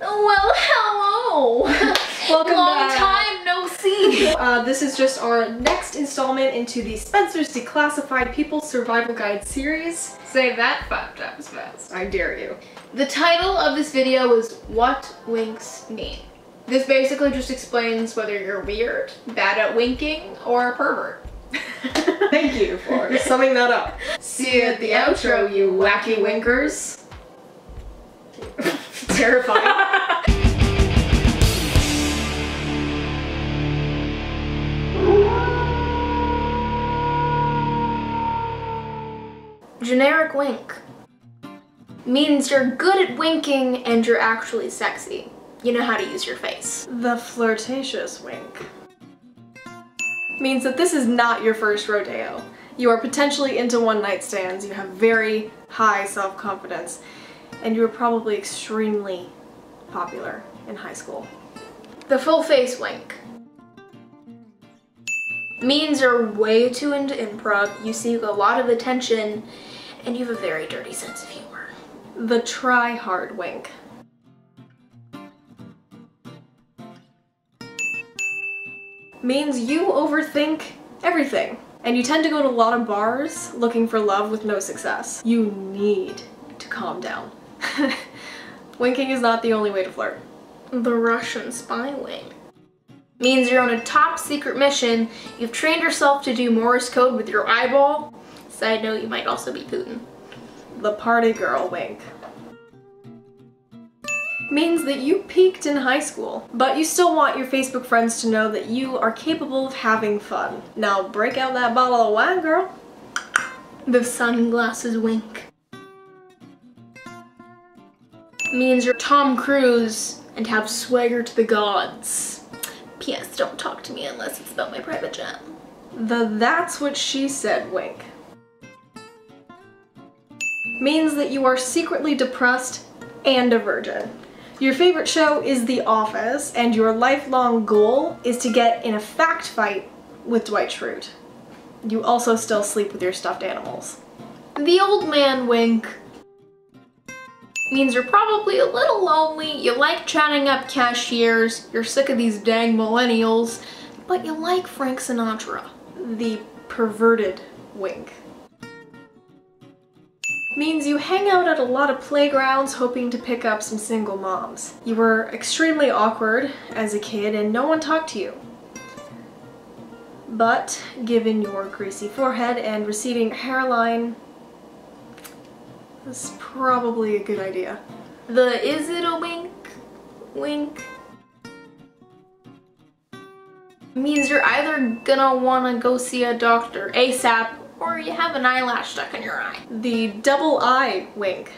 Well, hello. Welcome Long back. time no see. Uh, this is just our next installment into the Spencer's Declassified People Survival Guide series. Say that five times fast. I dare you. The title of this video is What Winks Mean. This basically just explains whether you're weird, bad at winking, or a pervert. Thank you for summing that up. See you at the outro, you wacky winkers. Terrifying. Generic wink means you're good at winking and you're actually sexy. You know how to use your face. the flirtatious wink means that this is not your first rodeo. You are potentially into one night stands, you have very high self confidence, and you were probably extremely popular in high school. The full face wink means you're way too into improv, you seek a lot of attention, and you have a very dirty sense of humor. The try hard wink. Means you overthink everything. And you tend to go to a lot of bars looking for love with no success. You need to calm down. Winking is not the only way to flirt. The Russian spy wink means you're on a top secret mission, you've trained yourself to do Morse code with your eyeball. Side note, you might also be Putin. The party girl wink. Means that you peaked in high school, but you still want your Facebook friends to know that you are capable of having fun. Now break out that bottle of wine, girl. The sunglasses wink means you're Tom Cruise and have swagger to the gods. P.S. Don't talk to me unless it's about my private jet. The that's what she said wink. Means that you are secretly depressed and a virgin. Your favorite show is The Office, and your lifelong goal is to get in a fact fight with Dwight Schrute. You also still sleep with your stuffed animals. The old man wink means you're probably a little lonely, you like chatting up cashiers, you're sick of these dang millennials, but you like Frank Sinatra. The perverted wink. Means you hang out at a lot of playgrounds hoping to pick up some single moms. You were extremely awkward as a kid and no one talked to you. But given your greasy forehead and receding hairline, this is probably a good idea. The is it a wink? Wink. Means you're either gonna wanna go see a doctor ASAP or you have an eyelash stuck in your eye. The double eye wink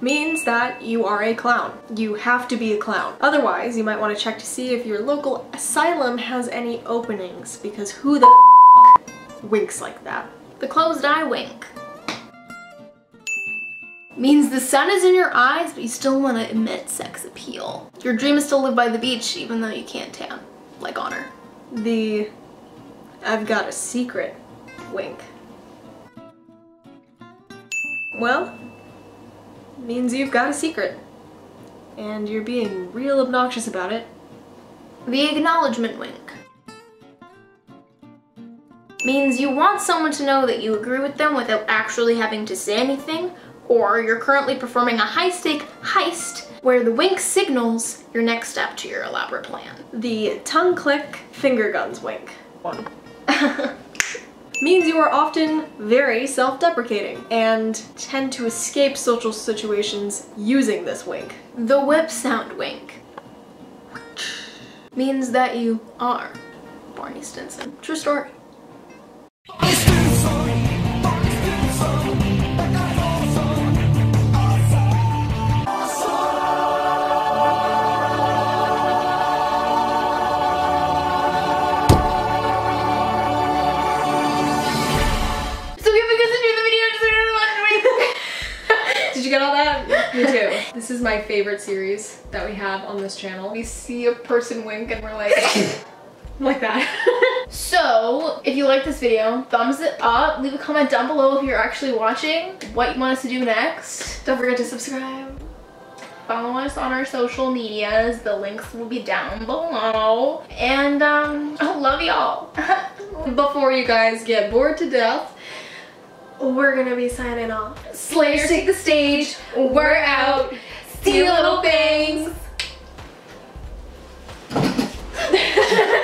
means that you are a clown. You have to be a clown. Otherwise, you might want to check to see if your local asylum has any openings because who the f- winks like that? The closed eye wink means the sun is in your eyes, but you still want to emit sex appeal. Your dream is to live by the beach, even though you can't tan, like Honor. The I've got a secret wink. Well, means you've got a secret. And you're being real obnoxious about it. The acknowledgement wink means you want someone to know that you agree with them without actually having to say anything, or you're currently performing a high-stake heist where the wink signals your next step to your elaborate plan. The tongue click finger guns wink. One. means you are often very self-deprecating and tend to escape social situations using this wink. The whip sound wink means that you are Barney Stinson. True story. Get all that? Me too. This is my favorite series that we have on this channel. We see a person wink and we're like, Like that. So, if you like this video, thumbs it up. Leave a comment down below if you're actually watching, what you want us to do next. Don't forget to subscribe. Follow us on our social medias. The links will be down below. And um, I love y'all. Before you guys get bored to death, we're gonna be signing off. Slayers take the stage. We're out. See you little things.